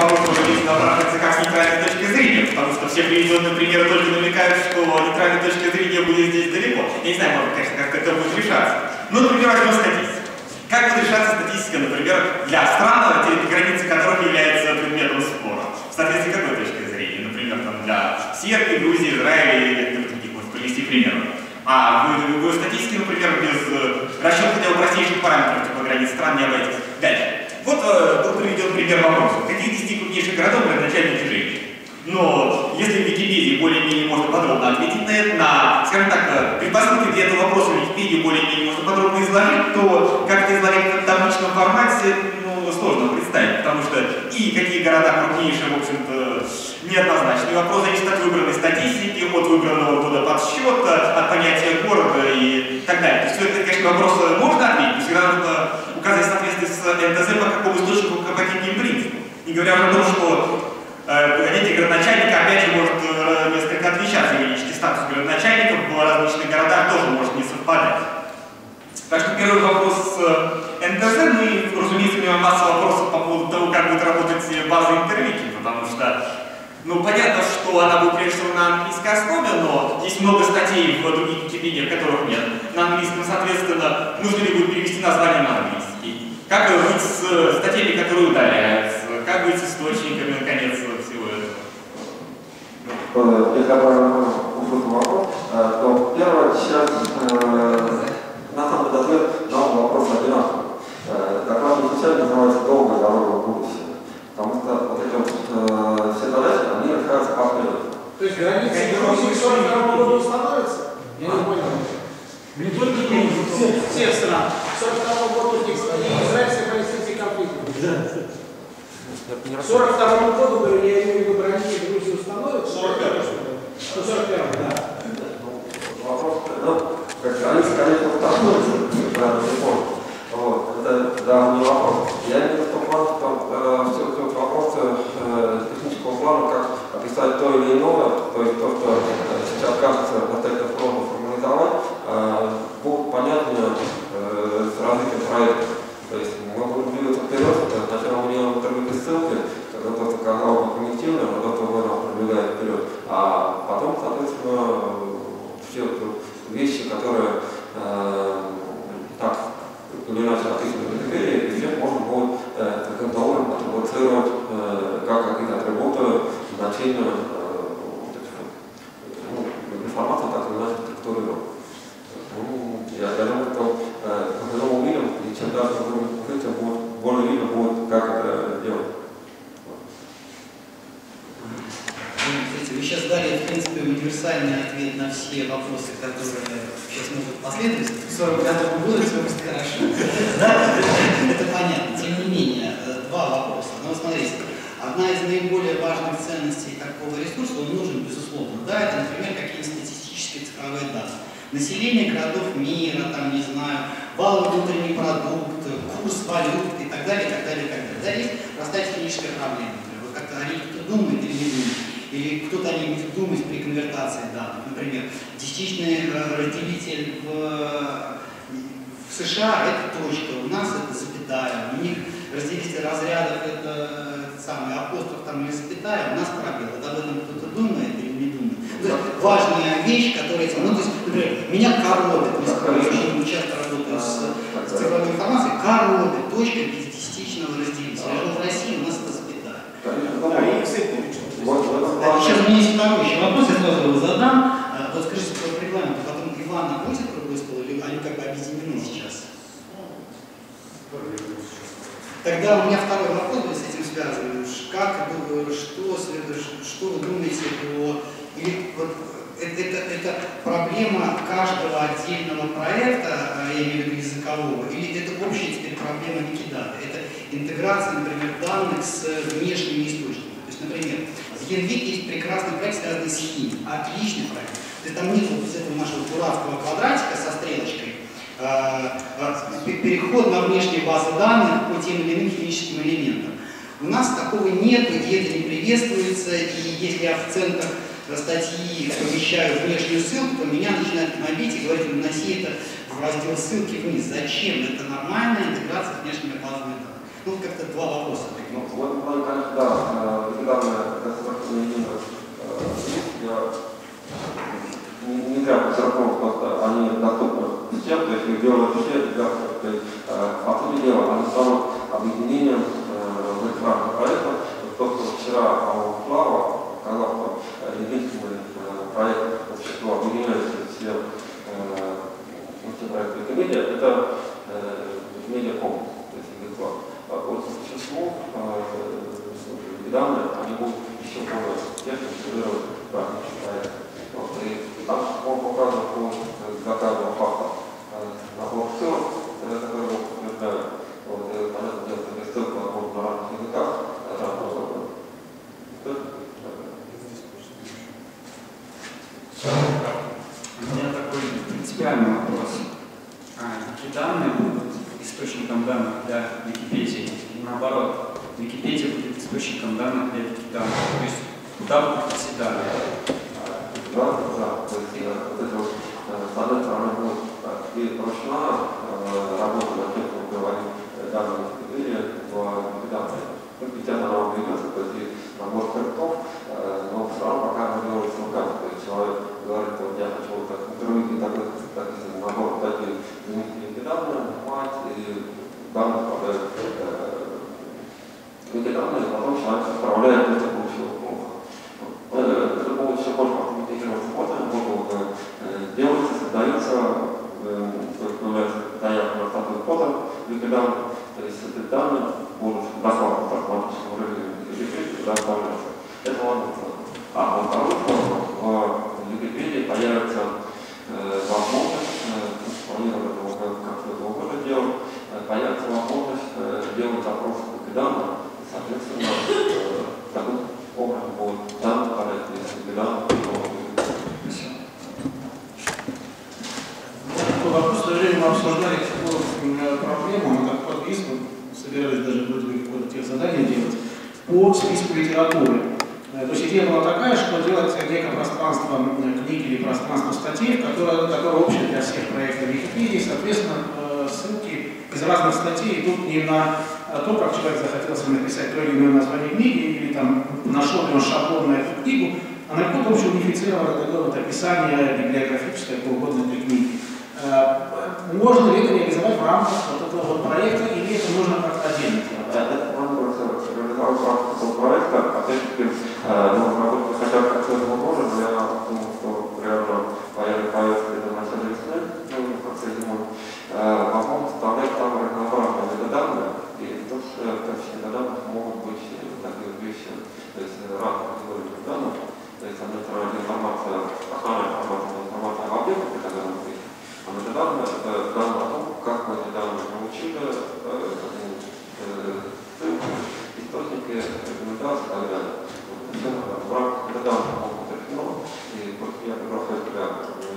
вопрос уже здесь напрашивается как с нейтральной точки зрения, потому что все приведенные примеры только намекают, что нейтральная точка зрения будет здесь далеко. Я не знаю, может, конечно, как это будет решаться. Ну, например, возьмем статистику. Как будет решаться статистика, например, для стран, границы которых является предметом спора? В соответствии какой точки зрения? Например, там, для Сербии, Грузии, Израиля или других, может привести пример. А в, в статистике, например, без э, расчета хотя бы простейших параметров типа границ стран не обойтись. Дальше. Вопроса. Каких 10 крупнейших городов родоначальники женщины? Но если в Википедии более-менее можно подробно ответить на это, на, скажем так, э, предпосылки для этого вопроса в Википедии более-менее можно подробно изложить, то как это изложить в табличном формате, ну, сложно представить, потому что и какие города крупнейшие, в общем-то, неоднозначный вопрос зависит от выбранной статистики, от выбранного года подсчета, от понятия города и так далее. То есть это, конечно, вопросы можно ответить, но всегда нужно указать соответствие с НТЗ по какому источнику, по каким принципам. Не говоря о том, что э, понятие градоначальника, опять же, может э, несколько отличаться. Юридический статус градоначальника в различных городах тоже может не совпадать. Так что первый вопрос с НТЗ, ну и, разумеется, у меня масса вопросов по поводу того, как будет работать база интервики, потому что ну, понятно, что она будет прежде всего на английской основе, но есть много статей в других Википедиях, которых нет на английском, соответственно, нужно ли будет перевести название на английский. Как быть с статьями, которые удаляются, как быть с источниками, наконец, всего этого. Если я правильно услышал вопрос, то первая часть, на самом деле, ответ на вопрос одинаковый. Доклад изначально называется «Долгая дорога в будущее». Потому что вот эти вот э, все задачи, они решаются последовательно. То есть границы Грузии 42 года установятся? Я не понял. Не только Грузия, Все, все страны. 42 года у них израильско-палестинский конфликт. К 42 году, говорю, я имею в виду, границы Грузии установятся? 41 Ну, 41 да. Вопрос, ну, как границы, конечно, установятся, правильно не помню. Вот, это, да, не вопрос. Я имею в виду в том плане, что э, все эти вот вопросы э, технического плана, как описать то или иное, то есть то, что э, сейчас кажется достаточно сложно формализовать, э, будут понятны э, с развитием проекта. То есть мы будем двигаться вперед, э, сначала мы делаем интервью ссылки, когда то, что казалось бы примитивно, но то, что мы нас продвигает вперед. А потом, соответственно, все вещи, которые э, так или иначе описаны в Википедии, и всех можно будет э, каким-то образом атрибуцировать э, как какие-то атрибуты, значения э, вот этих, ну, информации, так или иначе структурировать. Ну, я, я думаю, что э, когда мы увидим, и чем дальше мы будем смотреть, тем будет, более видно будет, как это делать. Смотрите, вы сейчас дали, в принципе, универсальный ответ на все вопросы, которые сейчас могут последовать. 40 годов года все будет хорошо. Да? Это понятно. Тем не менее, э, два вопроса. Но смотрите, одна из наиболее важных ценностей такого ресурса, он нужен, безусловно. Да, это, например, какие-нибудь статистические цифровые данные. Население городов мира, там, не знаю, валовый внутренний продукт, курс валют и так далее, и так далее, и так далее. Да, есть простая техническая проблема. Например, вот как-то о ней кто-то думает или не думает. Или кто-то о ней будет думать при конвертации данных. Например, десятичный э, разделитель в, в США это точка, у нас это запятая, у них разделитель разрядов это э, там или запятая, у нас пробел. Вот об этом кто-то думает или не думает. То есть важная вещь, которая этим, ну, то есть, например, меня коробит, я очень часто работаю с, с цифровой информацией, коробит точка пятидесятичного разделителя. Но в России у нас это запятая. Да, и Сейчас у меня есть второй еще вопрос, я сразу его задам. А, Вот скажите про регламент, а потом Ивана будет круглый стол, или они как бы объединены сейчас? Тогда у меня второй вопрос будет с этим связан. Что, что вы думаете о... Или вот это, это, это проблема каждого отдельного проекта, а, я имею в виду языкового, или это общая теперь проблема Викидата? Это интеграция, например, данных с внешними источниками. То есть, например, в Янвик есть прекрасный проект, связанный с химией. Отличный проект. То есть там нет вот этого нашего дурацкого квадратика со стрелочкой, а, а, пе- переход на внешние базы данных по тем или иным химическим элементам. У нас такого нет, и это не приветствуется, и если я в центрах статьи помещаю внешнюю ссылку, то меня начинают гнобить и говорить, вноси это в раздел ссылки вниз. Зачем? Это нормальная интеграция с внешними базами данных. Ну, как-то два вопроса. Ну, вот, ну, конечно, да, недавно, когда собрали э, я не для козырьков просто, они доступны всем, то есть их делают вообще ребята, то есть, э, по сути дела, оно стало объединением У меня такой принципиальный вопрос. А, данные будут источником данных для Википедии? Наоборот, Википедия будет источником данных для Викиданных. То есть идти данные? Да, да, то есть э, вот это вот, э, с одной стороны, будет э, и ручная работа тем, что мы говорим, данные или в данные. Ну, пятьдесят она ведется, то есть набор скриптов, но все равно пока мы делаем руками. То есть человек говорит, вот я хочу вот так интервью, такой, так, набор такие заменительные данные, мать, и данные попадают в эти данные, потом человек отправляет это получил плохо. Это будет все больше автоматизироваться способом, будут делаться, создаются, появляется заявка на статус кода, ликвидант, то есть эти данные будут дословно в автоматическом уровне туда отправляться. Это ладно. А во вторую сторону в Википедии появится возможность, планировать этого как этого года делать, появится возможность делать данным, соответственно, таким образом будут данные порядке, если данные, то Такой вопрос, время мы обсуждали проблему, мы как подписку собирались даже вроде бы какое-то тех задание делать по списку литературы. То есть идея была такая, что делать некое пространство книг или пространство статей, которое, которое общее для всех проектов Википедии, соответственно, ссылки из разных статей идут не на то, как человек захотел себе написать то или иное название книги, или там нашел ли он шаблон на эту книгу, а на какое-то общее унифицированное такое вот описание библиографическое по угодно этой книги. Можно ли это реализовать в рамках вот этого вот проекта, или это нужно как-то отдельно делать? Можно реализовать в рамках этого проекта, опять-таки, ну, работать хотя бы как этого года, но я думаю, что реально появится это в начале весны, ну, в конце зимы, возможно, составлять там разнообразные метаданные, и тоже в качестве метаданных могут быть такие вещи, то есть разные категории метаданных, то есть, с одной стороны, информация, основная информация, информация об объектах метаданных, а метаданные – это данные о том, как мы эти данные получили, источники, рекомендации и так далее. Все в рамках метаданных могут быть решено, и вот я приглашаю тебя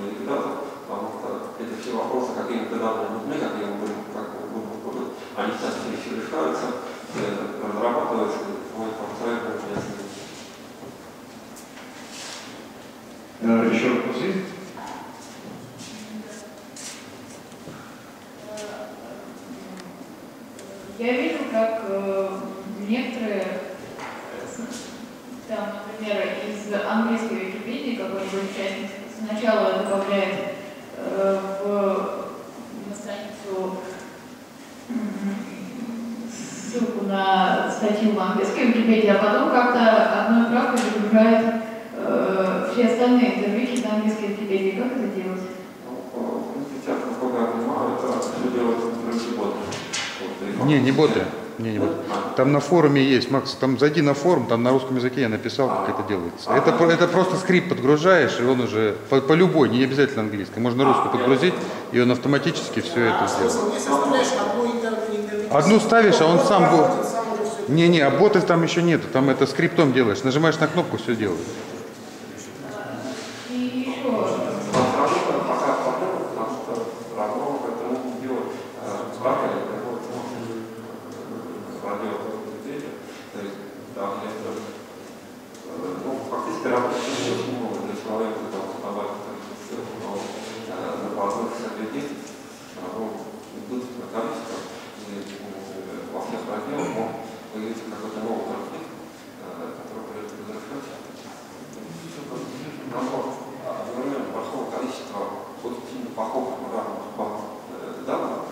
ликвидатор, потому что эти все вопросы, какие метаданные нужны, какие мы будем, как мы будем использовать, они сейчас все еще решаются, разрабатываются, свой совет будет ясный. Еще вопросы? Я вижу, как э, некоторые, там, например, из английской Википедии какой-нибудь участник сначала добавляет э, в, на страницу ссылку на статью в английской Википедии, а потом как-то одной правкой загружает э, все остальные интервьюки на английской Википедии. Как это делать? Ну. Не, не боты. Не, не боты. Там на форуме есть, Макс, там зайди на форум, там на русском языке я написал, как это делается. Это, это просто скрипт подгружаешь, и он уже по, по любой, не обязательно английский. Можно русский подгрузить, и он автоматически все это сделает. Оставляешь одну ставишь, а он сам Не-не, а боты там еще нету, там это скриптом делаешь. Нажимаешь на кнопку, все делает. И еще Работа пока проблема, потому что равно этому делать правильно, проделать дети. То есть там есть, ну, фактически работа очень много для человека, там, создавать ссылку, но на возможность ответить, равно избыточное количество, и во всех разделах может появиться какой-то новый конфликт, который придется разрешать. Наоборот, одновременно большого количества очень сильно похожих на разных баз данных,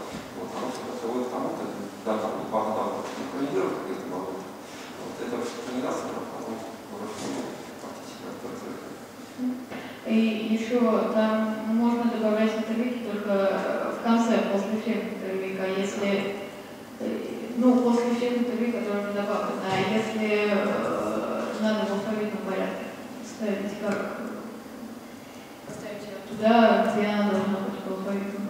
И еще там можно добавлять интервьюки только в конце, после всех интервью. А если, э, ну, после всех интервью, которые уже добавлены, а если э, надо в алфавитном порядке ставить, как поставить её туда, где она должна быть в алфавитном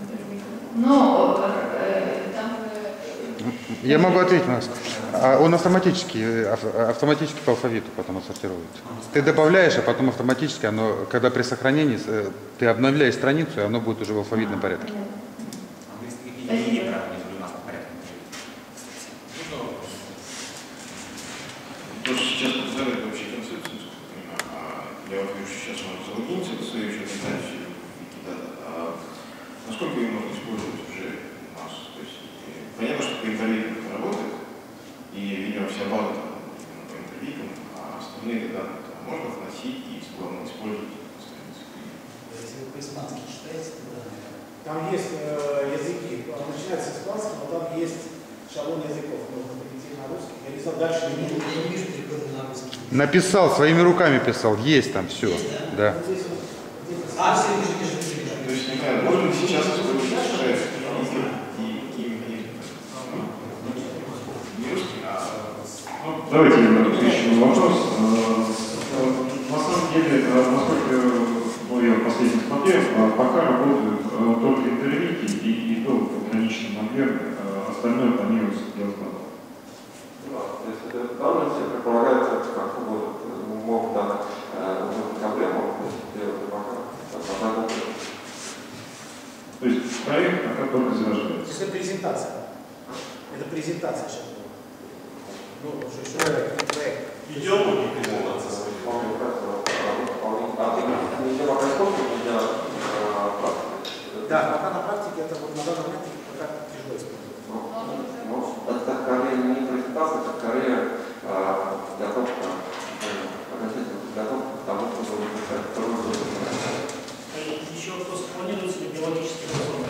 интервью. Но э, там же Я могу ответить, Макс. А Он автоматически, ав- автоматически по алфавиту потом отсортирует. Ты добавляешь, а потом автоматически оно, когда при сохранении, э, ты обновляешь страницу, и оно будет уже в алфавитном порядке. Английский Википедия не правда, если у нас по порядку. То, что сейчас представляет вообще концепцию, насколько я понимаю, а я вот вижу, сейчас можно залогиниться по своей учетной записи в Викидата, а насколько ее можно использовать уже у нас? То есть, э, понятно, что по интервью это работает, и, видимо, вся база там, именно по интервью, а остальные данные там можно вносить и главное использовать на странице. Если вы по-испански читаете, то да. Там есть э, языки, он начинается с испанского, но там есть шаблон языков, можно перейти на русский. Я не знаю, дальше не я не вижу перехода на русский. Написал, своими руками писал, есть там все. Да. Вот здесь вот, А, все, вижу, вижу, вижу, вижу. То есть, не знаю, можно сейчас и, не русский, а Давайте я отвечу на вопрос. Э, На самом деле, э, насколько ну, я последний смотрел, э, пока работают э, только интервьюки и, и то в ограниченном объеме, э, остальное планируется делать потом. Да, то есть это данные все предполагается, как могут дать э, проблему, то есть делать пока. То есть проект пока только зарождается. Это презентация. Это презентация сейчас. Ну, уже проект. Идеология презентация. Вполне хорошо. Вполне. А ты не делал происходит, не делал практики? Да, пока на практике это вот на данном моменте пока тяжело использовать. Ну, ну, это скорее не презентация, это скорее э, подготовка, э, окончательная подготовка к тому, чтобы написать вторую презентацию. Еще вопрос, планируется ли биологический разум?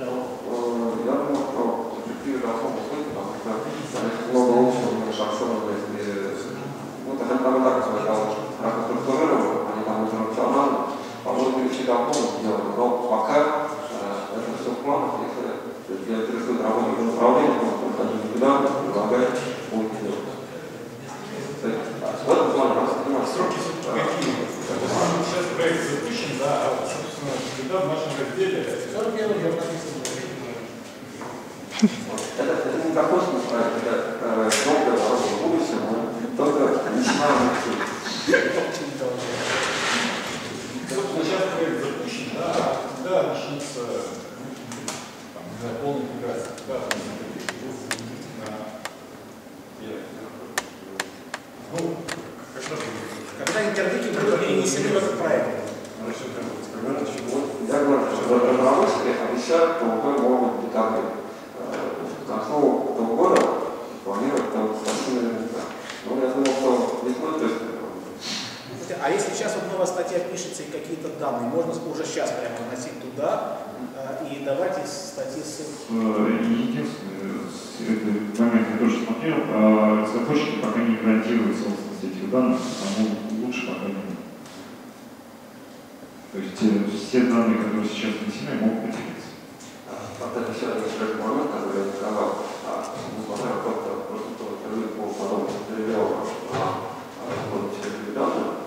Дорога. Э, Я думаю, что в перспективе должно быть, потому что конечно, много лучше, конечно, особенно если ну, это там и так все это как структурировано, они там уже рационально, а может быть всегда полностью делать, но пока э, это все в планах, если тебя интересует работа в направлении, то приходи никуда, предлагай, будет делать. То есть, В этом плане нас занимается. Сроки какие? Допустим, Сейчас проект запущен, да, а, собственно, когда в нашем разделе 41 год написано. Это, это не космос проект, это э, долгая дорога в будущее, мы только начинаем идти. Собственно, сейчас проект запущен, да, а когда начнется там, не знаю, полная миграция, когда там, на- Ну, когда будет? Когда интервьюки перенесены в этот проект. Я говорю, что разработчики обещают, что уже могут в декабре. Э, К концу этого года планируют там почти наверняка. Ну, я думал, что весной, то есть, А если сейчас вот новая статья пишется и какие-то данные, можно уже сейчас прямо вносить туда э, и давать из статьи ссылку. Э, этот момент я тоже смотрел, а разработчики пока не гарантируют собственность этих данных, потому лучше пока не. То есть все данные, которые сейчас внесены, могут потеряться. Вот это все это момент, который я сказал, несмотря на то, что по вторым по второму триллиону, вот эти данные,